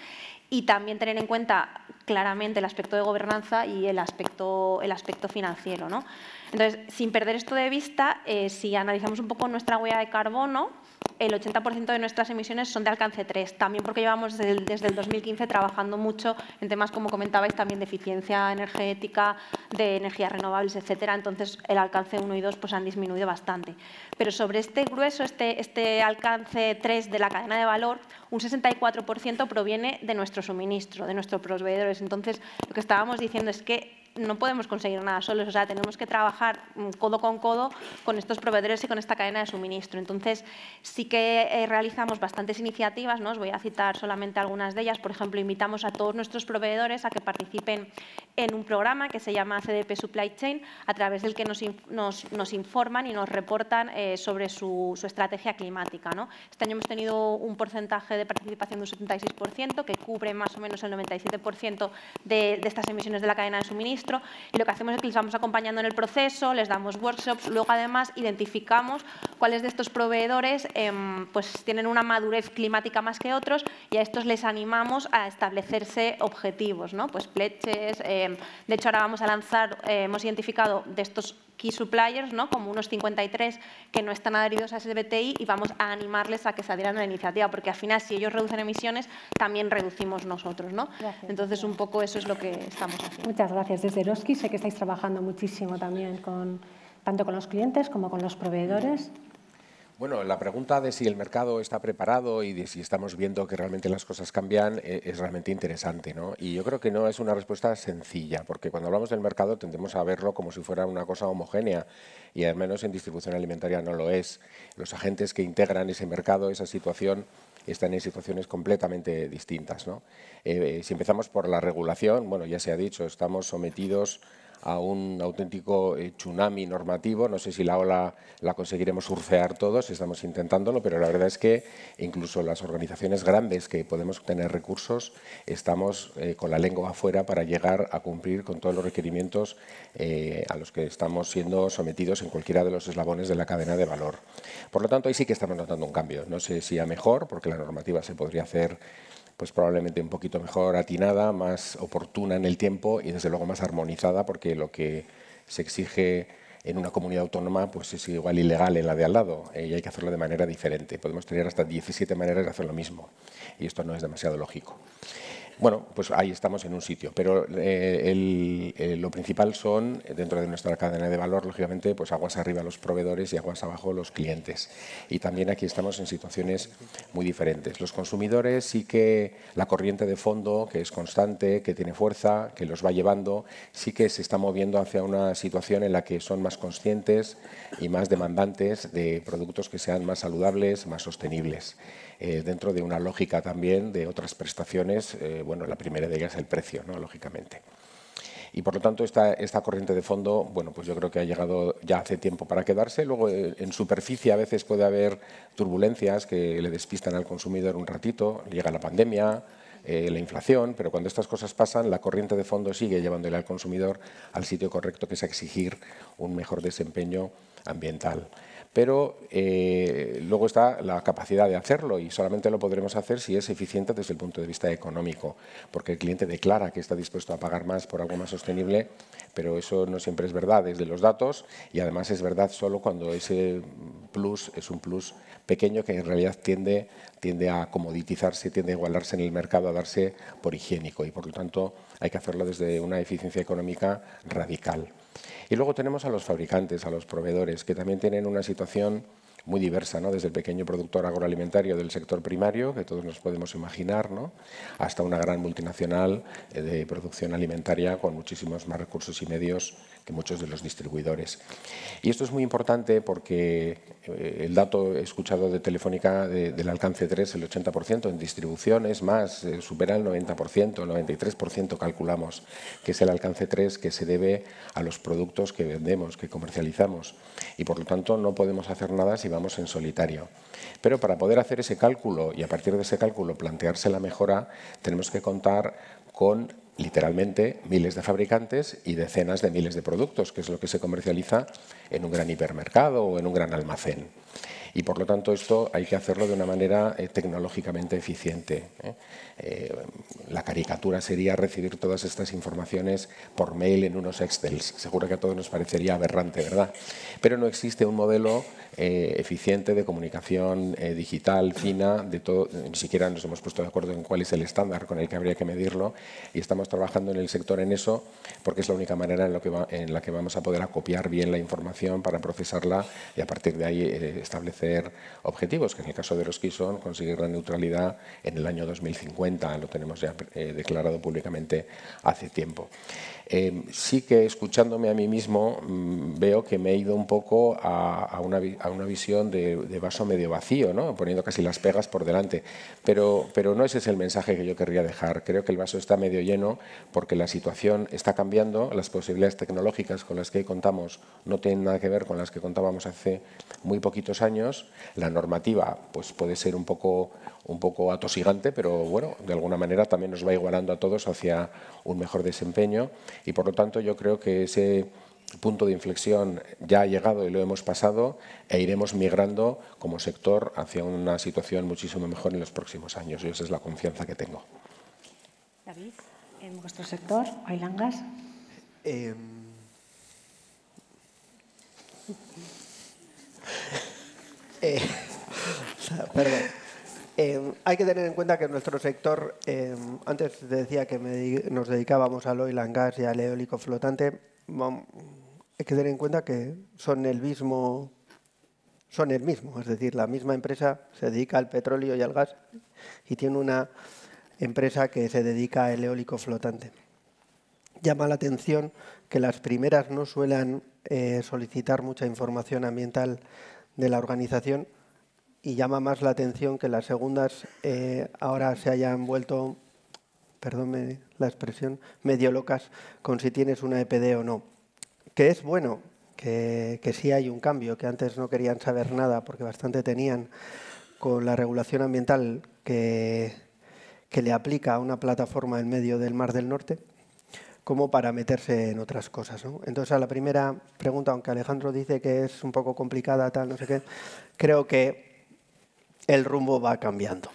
y también tener en cuenta claramente el aspecto de gobernanza y el aspecto, el aspecto financiero. ¿no? Entonces, sin perder esto de vista, eh, si analizamos un poco nuestra huella de carbono, el 80% de nuestras emisiones son de alcance 3, también porque llevamos desde el, 2015 trabajando mucho en temas, como comentabais, también de eficiencia energética, de energías renovables, etcétera. Entonces, el alcance 1 y 2 pues, han disminuido bastante. Pero sobre este grueso, este, este alcance 3 de la cadena de valor, un 64% proviene de nuestro suministro, de nuestros proveedores. Entonces, lo que estábamos diciendo es que no podemos conseguir nada solos, o sea, tenemos que trabajar mm, codo con codo con estos proveedores y con esta cadena de suministro. Entonces, sí que eh, realizamos bastantes iniciativas, ¿no? os voy a citar solamente algunas de ellas. Por ejemplo, invitamos a todos nuestros proveedores a que participen en un programa que se llama CDP Supply Chain, a través del que nos, nos, informan y nos reportan eh, sobre su, estrategia climática. ¿no? Este año hemos tenido un porcentaje de participación de un 76%, que cubre más o menos el 97% de, de estas emisiones de la cadena de suministro y lo que hacemos es que les vamos acompañando en el proceso, les damos workshops, luego además identificamos cuáles de estos proveedores em, pues tienen una madurez climática más que otros y a estos les animamos a establecerse objetivos, ¿no? pues pledges, em, de hecho ahora vamos a lanzar, eh, hemos identificado de estos key suppliers, ¿no? como unos 53 que no están adheridos a SBTI y vamos a animarles a que se adhieran a la iniciativa, porque al final si ellos reducen emisiones, también reducimos nosotros. ¿no? Entonces, un poco eso es lo que estamos haciendo. Muchas gracias. Desde Eroski sé que estáis trabajando muchísimo también con, tanto con los clientes como con los proveedores. Bueno, la pregunta de si el mercado está preparado y de si estamos viendo que realmente las cosas cambian eh, es realmente interesante. ¿no? Y yo creo que no es una respuesta sencilla, porque cuando hablamos del mercado tendemos a verlo como si fuera una cosa homogénea y al menos en distribución alimentaria no lo es. Los agentes que integran ese mercado, esa situación, están en situaciones completamente distintas. ¿no? Eh, si empezamos por la regulación, bueno, ya se ha dicho, estamos sometidos a un auténtico eh, tsunami normativo. No sé si la ola la conseguiremos surfear todos, estamos intentándolo, pero la verdad es que incluso las organizaciones grandes que podemos tener recursos, estamos eh, con la lengua afuera para llegar a cumplir con todos los requerimientos eh, a los que estamos siendo sometidos en cualquiera de los eslabones de la cadena de valor. Por lo tanto, ahí sí que estamos notando un cambio. No sé si a mejor, porque la normativa se podría hacer pues probablemente un poquito mejor atinada, más oportuna en el tiempo y desde luego más armonizada, porque lo que se exige en una comunidad autónoma pues es igual ilegal en la de al lado eh, y hay que hacerlo de manera diferente. Podemos tener hasta 17 maneras de hacer lo mismo y esto no es demasiado lógico. Bueno, pues ahí estamos en un sitio, pero eh, eh, lo principal son, dentro de nuestra cadena de valor, lógicamente, pues aguas arriba los proveedores y aguas abajo los clientes. Y también aquí estamos en situaciones muy diferentes. Los consumidores sí que la corriente de fondo, que es constante, que tiene fuerza, que los va llevando, sí que se está moviendo hacia una situación en la que son más conscientes y más demandantes de productos que sean más saludables, más sostenibles. Eh, dentro de una lógica también de otras prestaciones. Eh, bueno, la primera de ellas es el precio, ¿no? lógicamente. Y por lo tanto, esta, corriente de fondo, bueno, pues yo creo que ha llegado ya hace tiempo para quedarse. Luego, eh, en superficie a veces puede haber turbulencias que le despistan al consumidor un ratito, llega la pandemia, la inflación, pero cuando estas cosas pasan, la corriente de fondo sigue llevándole al consumidor al sitio correcto, que es exigir un mejor desempeño ambiental pero eh, luego está la capacidad de hacerlo y solamente lo podremos hacer si es eficiente desde el punto de vista económico, porque el cliente declara que está dispuesto a pagar más por algo más sostenible, pero eso no siempre es verdad desde los datos y además es verdad solo cuando ese plus es un plus pequeño que en realidad tiende, tiende a comoditizarse, tiende a igualarse en el mercado, a darse por higiénico y por lo tanto hay que hacerlo desde una eficiencia económica radical. Y luego tenemos a los fabricantes, a los proveedores, que también tienen una situación muy diversa, ¿no? desde el pequeño productor agroalimentario del sector primario, que todos nos podemos imaginar, ¿no? hasta una gran multinacional eh, de producción alimentaria con muchísimos más recursos y medios que muchos de los distribuidores. Y esto es muy importante porque eh, el dato escuchado de Telefónica del alcance 3, el 80% en distribución es más, eh, supera el 90%, el 93% calculamos, que es el alcance 3 que se debe a los productos que vendemos, que comercializamos. Y por lo tanto no podemos hacer nada si vamos en solitario. Pero para poder hacer ese cálculo y a partir de ese cálculo plantearse la mejora, tenemos que contar con literalmente miles de fabricantes y decenas de miles de productos, que es lo que se comercializa en un gran hipermercado o en un gran almacén. Y por lo tanto esto hay que hacerlo de una manera eh, tecnológicamente eficiente. ¿eh? Eh, la caricatura sería recibir todas estas informaciones por mail en unos Excel. Seguro que a todos nos parecería aberrante, ¿verdad? Pero no existe un modelo eficiente de comunicación digital fina, de todo, ni siquiera nos hemos puesto de acuerdo en cuál es el estándar con el que habría que medirlo y estamos trabajando en el sector en eso porque es la única manera en, la que vamos a poder acopiar bien la información para procesarla y a partir de ahí establecer objetivos, que en el caso de los que son conseguir la neutralidad en el año 2050, lo tenemos ya eh, declarado públicamente hace tiempo. Em, sí que escuchándome a mí mismo mm, veo que me he ido un poco a, una, visión de, vaso medio vacío, ¿no? poniendo casi las pegas por delante. Pero, pero no ese es el mensaje que yo querría dejar. Creo que el vaso está medio lleno porque la situación está cambiando, las posibilidades tecnológicas con las que contamos no tienen nada que ver con las que contábamos hace muy poquitos años. La normativa pues, puede ser un poco, un poco atosigante, pero bueno, de alguna manera también nos va igualando a todos hacia un mejor desempeño y por lo tanto yo creo que ese punto de inflexión ya ha llegado y lo hemos pasado e iremos migrando como sector hacia una situación muchísimo mejor en los próximos años y esa es la confianza que tengo. David, en vuestro sector, Ailangas. Eh... eh. Eh, hay que tener en cuenta que nuestro sector, eh, antes decía que nos dedicábamos al oil and gas y al eólico flotante, hay que tener en cuenta que son el mismo, son el mismo, es decir, la misma empresa se dedica al petróleo y al gas y tiene una empresa que se dedica al eólico flotante. Llama la atención que las primeras no suelen solicitar mucha información ambiental de la organización y llama más la atención que las segundas eh, ahora se hayan vuelto, perdónme la expresión, medio locas con si tienes una EPD o no. Que es bueno, que, que sí hay un cambio, que antes no querían saber nada porque bastante tenían con la regulación ambiental que, que le aplica a una plataforma en medio del Mar del Norte como para meterse en otras cosas. Entonces, a la primera pregunta, aunque Alejandro dice que es un poco complicada, tal, no sé qué, creo que el rumbo va cambiando.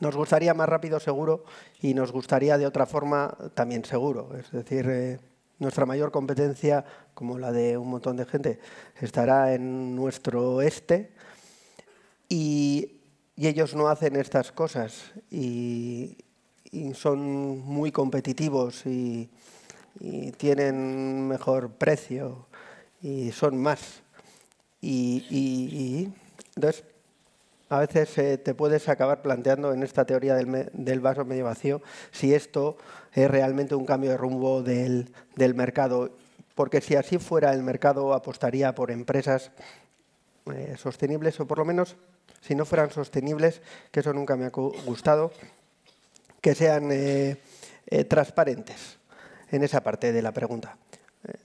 Nos gustaría más rápido, seguro, y nos gustaría de otra forma también seguro. Es decir, eh, nuestra mayor competencia, como la de un montón de gente, estará en nuestro este y, y ellos no hacen estas cosas. Y, y son muy competitivos y, tienen mejor precio y son más. Y, entonces, a veces eh, te puedes acabar planteando en esta teoría del, vaso medio vacío si esto es realmente un cambio de rumbo del, mercado. Porque si así fuera, el mercado apostaría por empresas eh, sostenibles o por lo menos, si no fueran sostenibles, que eso nunca me ha gustado, que sean eh, eh, transparentes en esa parte de la pregunta. Eh,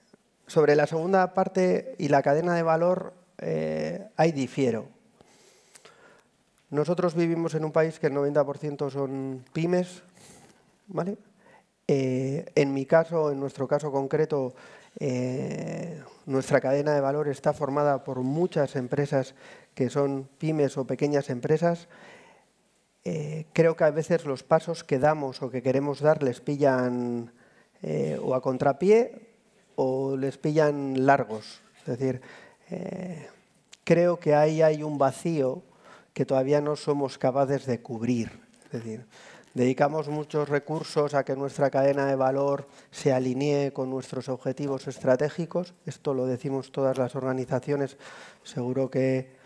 sobre la segunda parte y la cadena de valor, ahí difiero. Nosotros vivimos en un país que el 90% son pymes, ¿vale? en mi caso, en nuestro caso concreto, nuestra cadena de valor está formada por muchas empresas que son pymes o pequeñas empresas eh, creo que a veces los pasos que damos o que queremos dar les pillan eh, o a contrapié o les pillan largos. Es decir, eh, creo que ahí hay un vacío que todavía no somos capaces de cubrir. Es decir, dedicamos muchos recursos a que nuestra cadena de valor se alinee con nuestros objetivos estratégicos. Esto lo decimos todas las organizaciones. Seguro que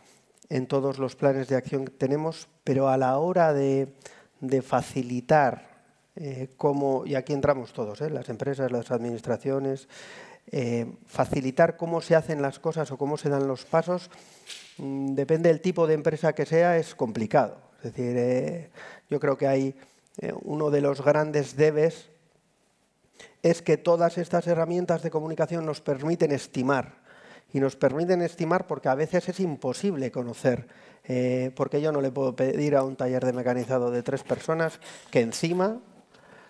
en todos los planes de acción que tenemos, pero a la hora de, facilitar eh, cómo, y aquí entramos todos, eh, las empresas, las administraciones, eh, facilitar cómo se hacen las cosas o cómo se dan los pasos, mm, depende del tipo de empresa que sea, es complicado. Es decir, yo creo que hay uno de los grandes debes es que todas estas herramientas de comunicación nos permiten estimar y nos permiten estimar porque a veces es imposible conocer, eh, porque yo no le puedo pedir a un taller de mecanizado de tres personas que encima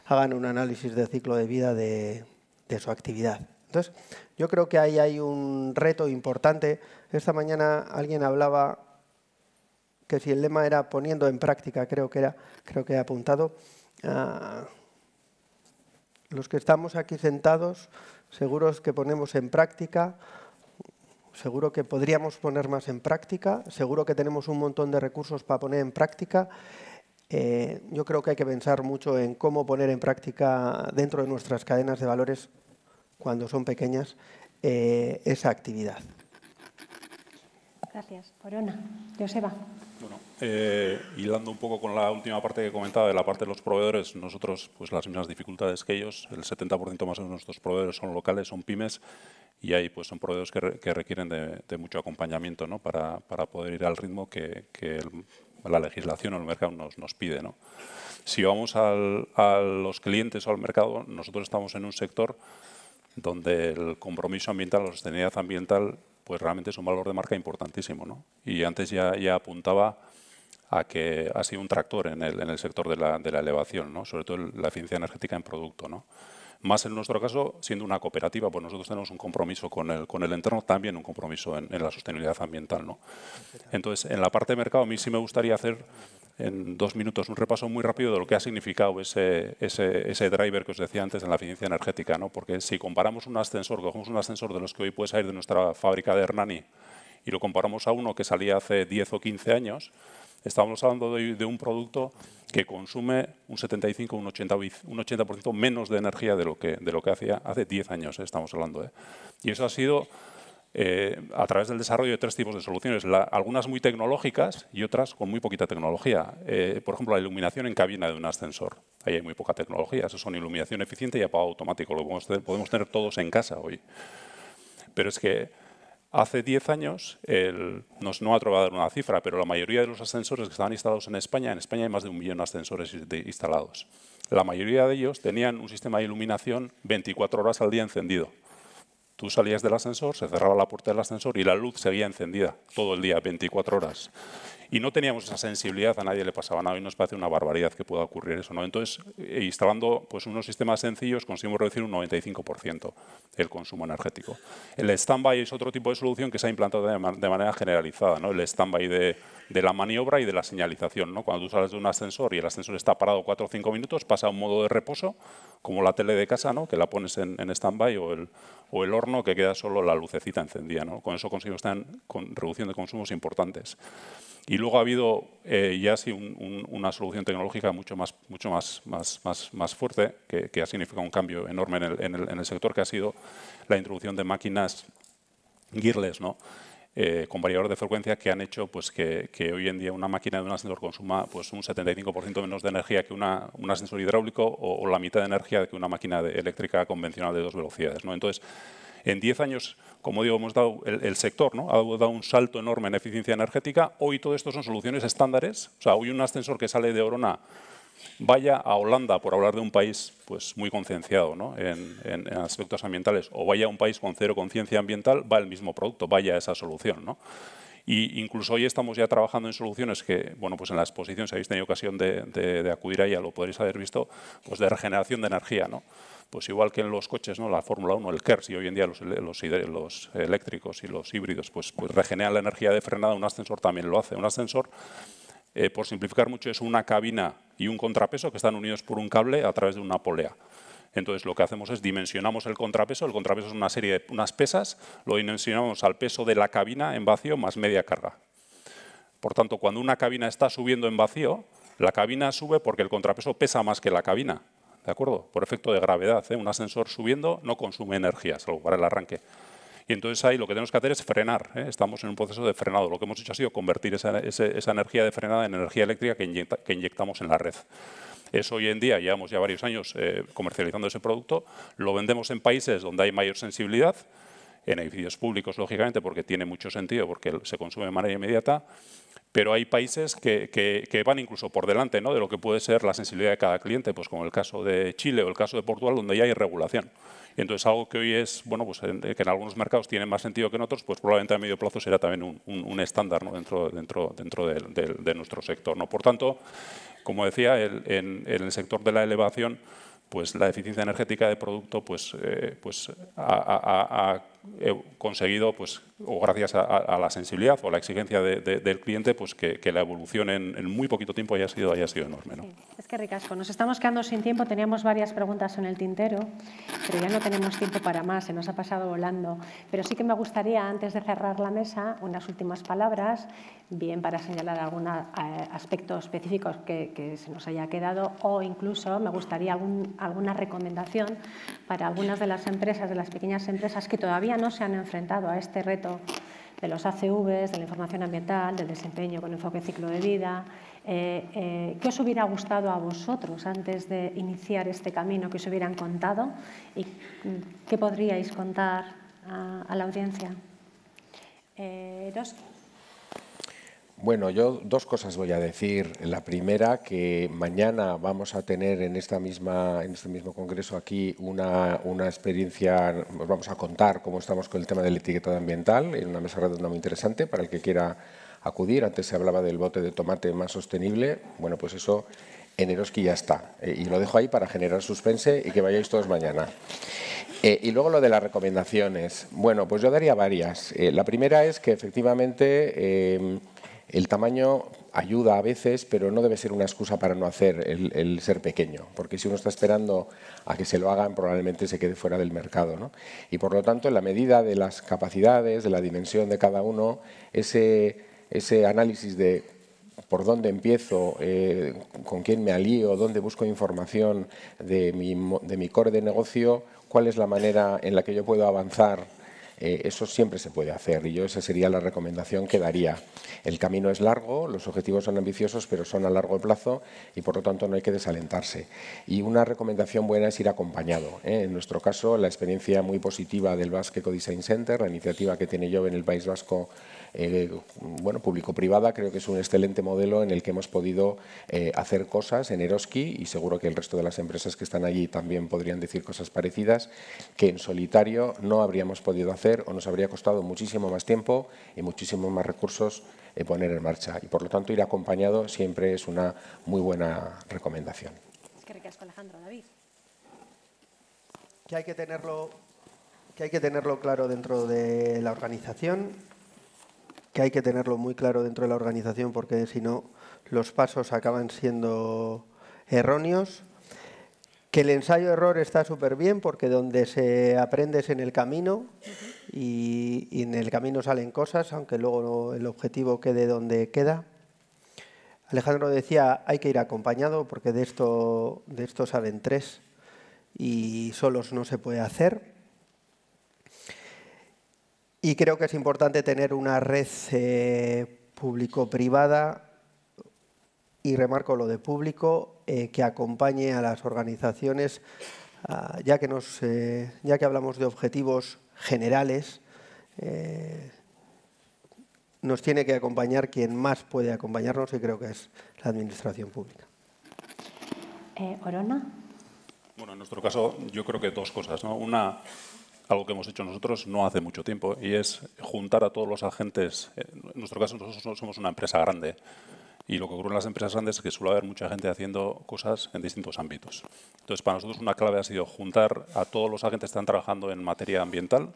hagan un análisis de ciclo de vida de, su actividad. Entonces, yo creo que ahí hay un reto importante. Esta mañana alguien hablaba que si el lema era poniendo en práctica, creo que era, creo que he apuntado. Los que estamos aquí sentados, seguros que ponemos en práctica seguro que podríamos poner más en práctica, seguro que tenemos un montón de recursos para poner en práctica. Eh, yo creo que hay que pensar mucho en cómo poner en práctica dentro de nuestras cadenas de valores, cuando son pequeñas, eh, esa actividad. Gracias. Corona. Joseba. Bueno, eh, hilando un poco con la última parte que comentaba de la parte de los proveedores, nosotros pues las mismas dificultades que ellos, el 70% más de nuestros proveedores son locales, son pymes y ahí pues son proveedores que, requieren de, mucho acompañamiento ¿no? para, para, poder ir al ritmo que, que la legislación o el mercado nos, nos pide. ¿no? Si vamos al, a los clientes o al mercado, nosotros estamos en un sector donde el compromiso ambiental, la sostenibilidad ambiental, pues realmente es un valor de marca importantísimo. ¿no? Y antes ya, ya apuntaba a que ha sido un tractor en el, en el sector de la, de la elevación, ¿no? sobre todo la eficiencia energética en producto. ¿no? Más en nuestro caso, siendo una cooperativa, pues nosotros tenemos un compromiso con el, con el entorno, también un compromiso en, la sostenibilidad ambiental. ¿no? Entonces, en la parte de mercado, a mí sí me gustaría hacer en dos minutos un repaso muy rápido de lo que ha significado ese, ese, ese driver que os decía antes en la eficiencia energética. ¿no? Porque si comparamos un ascensor, cogemos un ascensor de los que hoy puede salir de nuestra fábrica de Hernani y lo comparamos a uno que salía hace 10 o 15 años, estamos hablando de, un producto que consume un 75, un 80, un 80 menos de energía de lo que, de lo que hacía hace 10 años, eh, estamos hablando. ¿eh? Y eso ha sido eh, a través del desarrollo de tres tipos de soluciones, algunas muy tecnológicas y otras con muy poquita tecnología. por ejemplo, la iluminación en cabina de un ascensor. Ahí hay muy poca tecnología, eso son iluminación eficiente y apagado automático, lo podemos tener, tener todos en casa hoy. Pero es que Hace 10 años, el, no, no atrevo a dar una cifra, pero la mayoría de los ascensores que estaban instalados en España, en España hay más de un millón de ascensores instalados. La mayoría de ellos tenían un sistema de iluminación 24 horas al día encendido. Tú salías del ascensor, se cerraba la puerta del ascensor y la luz seguía encendida todo el día, 24 horas y no teníamos esa sensibilidad, a nadie le pasaba nada y nos parece una barbaridad que pueda ocurrir eso. ¿no? Entonces, eh, instalando pues, unos sistemas sencillos conseguimos reducir un 95% el consumo energético. El stand-by es otro tipo de solución que se ha implantado de, manera generalizada, ¿no? el stand-by de, la maniobra y de la señalización. ¿no? Cuando tú sales de un ascensor y el ascensor está parado 4 o 5 minutos, pasa a un modo de reposo, como la tele de casa, ¿no? que la pones en, en stand-by o el, o el horno que queda solo la lucecita encendida. ¿no? Con eso conseguimos con reducción de consumos importantes. Y luego ha habido eh, ya sí una solución tecnológica mucho más, mucho más, más, más, más fuerte, que, ha significado un cambio enorme en el, en, el, sector, que ha sido la introducción de máquinas gearless, ¿no? Eh, con variador de frecuencia que han hecho pues, que, hoy en día una máquina de un ascensor consuma pues, un 75% menos de energía que una, un ascensor hidráulico o, la mitad de energía que una máquina eléctrica convencional de dos velocidades. ¿no? Entonces, en 10 años, como digo, hemos dado el, sector, ¿no? ha dado un salto enorme en eficiencia energética. Hoy todo esto son soluciones estándares. O sea, hoy un ascensor que sale de Orona vaya a Holanda, por hablar de un país pues, muy concienciado en, aspectos ambientales, o vaya a un país con cero conciencia ambiental, va el mismo producto, vaya a esa solución. ¿no? Y incluso hoy estamos ya trabajando en soluciones que, bueno, pues en la exposición, si habéis tenido ocasión de, acudir a ella, lo podréis haber visto, pues de regeneración de energía. ¿no? pues igual que en los coches, ¿no? la Fórmula 1, el KERS y hoy en día los, los, eléctricos y los híbridos, pues, pues regeneran la energía de frenada, un ascensor también lo hace. Un ascensor, eh, por simplificar mucho, es una cabina y un contrapeso que están unidos por un cable a través de una polea. Entonces lo que hacemos es dimensionamos el contrapeso, el contrapeso es una serie de unas pesas, lo dimensionamos al peso de la cabina en vacío más media carga. Por tanto, cuando una cabina está subiendo en vacío, la cabina sube porque el contrapeso pesa más que la cabina. ¿de acuerdo? Por efecto de gravedad, ¿eh? un ascensor subiendo no consume energía, salvo para el arranque. Y entonces ahí lo que tenemos que hacer es frenar. ¿eh? Estamos en un proceso de frenado. Lo que hemos hecho ha sido convertir esa, energía de frenada en energía eléctrica que, inyectamos en la red. Eso hoy en día, llevamos ya varios años eh, comercializando ese producto, lo vendemos en países donde hay mayor sensibilidad, en edificios públicos, lógicamente, porque tiene mucho sentido, porque se consume de manera inmediata, pero hay países que, que, van incluso por delante ¿no? de lo que puede ser la sensibilidad de cada cliente, pues como el caso de Chile o el caso de Portugal, donde ya hay regulación. Entonces algo que hoy es, bueno, pues que en algunos mercados tiene más sentido que en otros, pues probablemente a medio plazo será también un, estándar ¿no? dentro, dentro, dentro de, nuestro sector. ¿no? Por tanto, como decía, en, en el sector de la elevación, pues la eficiencia energética de producto pues, eh, pues ha, conseguido, pues, o gracias a, la sensibilidad o a la exigencia del cliente, pues que, la evolución en, muy poquito tiempo haya sido, haya sido enorme. ¿no? es que ricasco. Nos estamos quedando sin tiempo. Teníamos varias preguntas en el tintero, pero ya no tenemos tiempo para más. Se nos ha pasado volando. Pero sí que me gustaría, antes de cerrar la mesa, unas últimas palabras bien para señalar algún eh, aspecto específico que, se nos haya quedado o incluso me gustaría alguna recomendación para algunas de las empresas, de las pequeñas empresas que todavía no se han enfrentado a este reto de los ACVs, de la información ambiental, del desempeño con enfoque ciclo de vida. Eh, eh, ¿Qué os hubiera gustado a vosotros antes de iniciar este camino que os hubieran contado y qué podríais contar a, la audiencia? Eh, bueno, yo dos cosas voy a decir. La primera, que mañana vamos a tener en, esta misma, en este mismo congreso aquí una, una experiencia, os vamos a contar cómo estamos con el tema del etiquetado ambiental, en una mesa redonda muy interesante para el que quiera acudir. Antes se hablaba del bote de tomate más sostenible. Bueno, pues eso en Eroski ya está. Eh, y lo dejo ahí para generar suspense y que vayáis todos mañana. Eh, y luego lo de las recomendaciones. Bueno, pues yo daría varias. Eh, la primera es que efectivamente el tamaño ayuda a veces, pero no debe ser una excusa para no hacer el, ser pequeño, porque si uno está esperando a que se lo hagan, probablemente se quede fuera del mercado. Y por lo tanto, en la medida de las capacidades, de la dimensión de cada uno, ese, ese análisis de por dónde empiezo, eh, con quién me alío, dónde busco información de mi, de mi core de negocio, cuál es la manera en la que yo puedo avanzar eh, eso siempre se puede hacer y yo esa sería la recomendación que daría. El camino es largo, los objetivos son ambiciosos, pero son a largo plazo y por lo tanto no hay que desalentarse. Y una recomendación buena es ir acompañado. ¿eh? En nuestro caso, la experiencia muy positiva del Basque Design Center, la iniciativa que tiene yo en el País Vasco eh, bueno, público-privada, creo que es un excelente modelo en el que hemos podido eh, hacer cosas en Eroski y seguro que el resto de las empresas que están allí también podrían decir cosas parecidas que en solitario no habríamos podido hacer o nos habría costado muchísimo más tiempo y muchísimos más recursos eh, poner en marcha. Y por lo tanto ir acompañado siempre es una muy buena recomendación. Es que ricasco, Alejandro. David. Que hay que tenerlo que hay que tenerlo claro dentro de la organización que hay que tenerlo muy claro dentro de la organización porque si no los pasos acaban siendo erróneos. Que el ensayo-error está súper bien porque donde se aprende es en el camino y, en el camino salen cosas, aunque luego el objetivo quede donde queda. Alejandro decía, hay que ir acompañado porque de esto, de esto tres y solos no se puede hacer. Y creo que es importante tener una red eh, público-privada, y remarco lo de público, eh, que acompañe a las organizaciones, ah, ya, que nos, eh, ya que hablamos de objetivos generales, nos tiene que acompañar quien más puede acompañarnos y creo que es la Administración Pública. ¿Orona? Bueno, en nuestro caso yo creo que dos cosas. ¿no? Una, algo que hemos hecho nosotros no hace mucho tiempo y es juntar a todos los agentes. En nuestro caso nosotros somos una empresa grande y lo que ocurre en las empresas grandes es que suele haber mucha gente haciendo cosas en distintos ámbitos. Entonces, para nosotros una clave ha sido juntar a todos los agentes que están trabajando en materia ambiental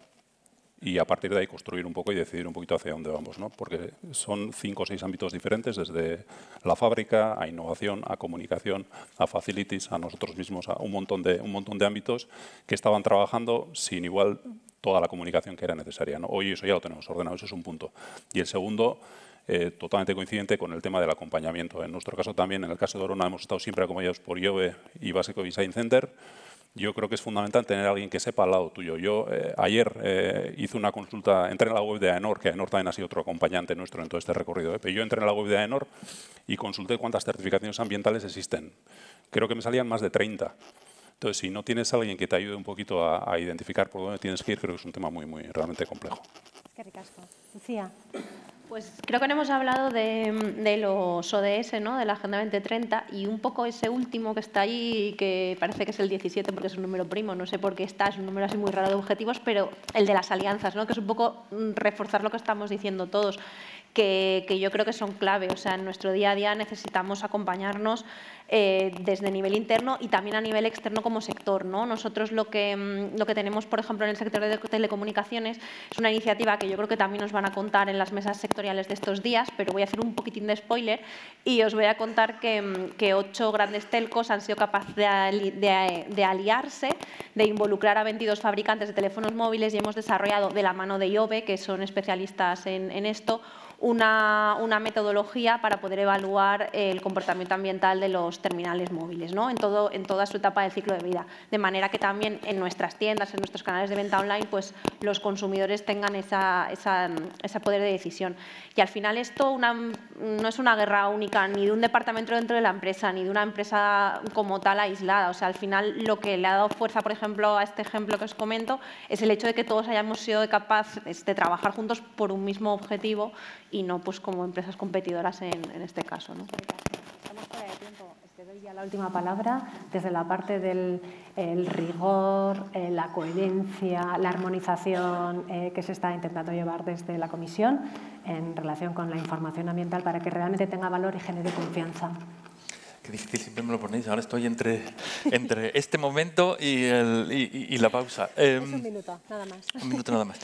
y a partir de ahí construir un poco y decidir un poquito hacia dónde vamos, ¿no? porque son cinco o seis ámbitos diferentes, desde la fábrica a innovación, a comunicación, a facilities, a nosotros mismos, a un montón de, un montón de ámbitos que estaban trabajando sin igual toda la comunicación que era necesaria. Hoy eso ya lo tenemos ordenado, eso es un punto. Y el segundo, eh, totalmente coincidente con el tema del acompañamiento. En nuestro caso también, en el caso de Orona, hemos estado siempre acompañados por IOVE y Básico Design Center, yo creo que es fundamental tener a alguien que sepa al lado tuyo. Yo eh, ayer eh, hice una consulta, entré en la web de AENOR, que AENOR también ha sido otro acompañante nuestro en todo este recorrido, ¿eh? pero yo entré en la web de AENOR y consulté cuántas certificaciones ambientales existen. Creo que me salían más de 30. Entonces, si no tienes a alguien que te ayude un poquito a, identificar por dónde tienes que ir, creo que es un tema muy, muy realmente complejo. Qué ricasco. Lucía. Pues creo que no hemos hablado de, los ODS, ¿no? de la Agenda 2030, y un poco ese último que está ahí, que parece que es el 17 porque es un número primo, no sé por qué está, es un número así muy raro de objetivos, pero el de las alianzas, ¿no? que es un poco mm, reforzar lo que estamos diciendo todos, que, yo creo que son clave. O sea, en nuestro día a día necesitamos acompañarnos eh, desde nivel interno y también a nivel externo como sector. ¿no? Nosotros lo que, mm, lo que tenemos, por ejemplo, en el sector de telecomunicaciones es una iniciativa que yo creo que también nos van a contar en las mesas sectoriales de estos días, pero voy a hacer un poquitín de spoiler y os voy a contar que, mm, ocho grandes telcos han sido capaces de, de, aliarse, de involucrar a 22 fabricantes de teléfonos móviles y hemos desarrollado de la mano de IOBE, que son especialistas en, en esto, una, una, metodología para poder evaluar el comportamiento ambiental de los terminales móviles ¿no? en, todo, en toda su etapa del ciclo de vida. De manera que también en nuestras tiendas, en nuestros canales de venta online, pues los consumidores tengan esa, esa, ese poder de decisión. Y al final esto una, no es una guerra única ni de un departamento dentro de la empresa, ni de una empresa como tal aislada. O sea, al final lo que le ha dado fuerza, por ejemplo, a este ejemplo que os comento, es el hecho de que todos hayamos sido capaces de trabajar juntos por un mismo objetivo y no pues como empresas competidoras en, en este caso. ¿no? Estamos fuera de tiempo. Te doy ya la última palabra desde la parte del el rigor, eh, la coherencia, la armonización eh, que se está intentando llevar desde la Comisión en relación con la información ambiental para que realmente tenga valor y genere confianza. Qué difícil siempre me lo ponéis. Ahora estoy entre, entre este momento y, el, y, y la pausa. Eh, un minuto, nada más. Un minuto nada más.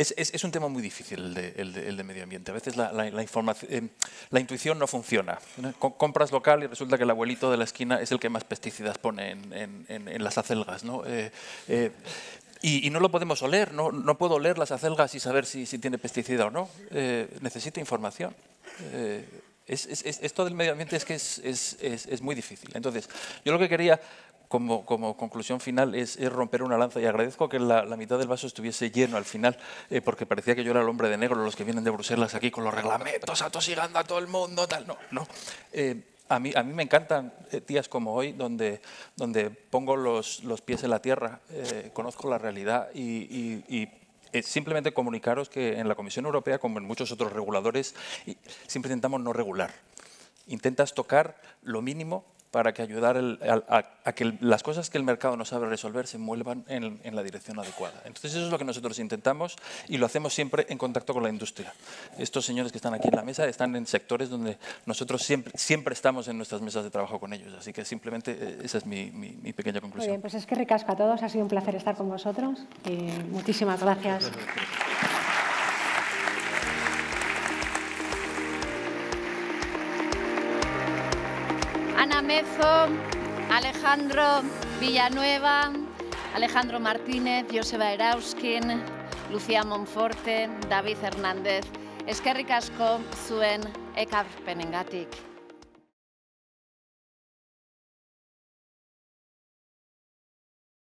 Es, un tema muy difícil el de, medio ambiente. A veces la, eh, intuición no funciona. Compras local y resulta que el abuelito de la esquina es el que más pesticidas pone en, las acelgas. ¿no? Eh, eh, y, no lo podemos oler, no, puedo oler las acelgas y saber si, tiene pesticida o no. Necesito información. Es, es, esto del medio ambiente es que es, muy difícil. Entonces, yo lo que quería como, como conclusión final es, romper una lanza y agradezco que la, mitad del vaso estuviese lleno al final, eh, porque parecía que yo era el hombre de negro, los que vienen de Bruselas aquí con los reglamentos, atosigando a todo el mundo, tal. No, no. Eh, a mí, a mí, me encantan días como hoy, donde, donde pongo los, los pies en la tierra, conozco la realidad y, y simplemente comunicaros que en la Comisión Europea, como en muchos otros reguladores, siempre intentamos no regular. Intentas tocar lo mínimo para que ayudar a, que las cosas que el mercado no sabe resolver se muevan en, la dirección adecuada. Entonces eso es lo que nosotros intentamos y lo hacemos siempre en contacto con la industria. Estos señores que están aquí en la mesa están en sectores donde nosotros siempre, siempre estamos en nuestras mesas de trabajo con ellos. Así que simplemente eh, esa es mi, pequeña conclusión. Muy bien, pues es que ricasco a todos. Ha sido un placer estar con vosotros. Y muchísimas gracias. Ana Mezo, Alejandro Villanueva, Alejandro Martínez, Joseba Erauskin, Lucía Monforte, David Hernández. Eskerrik asko zuen ekarpenengatik.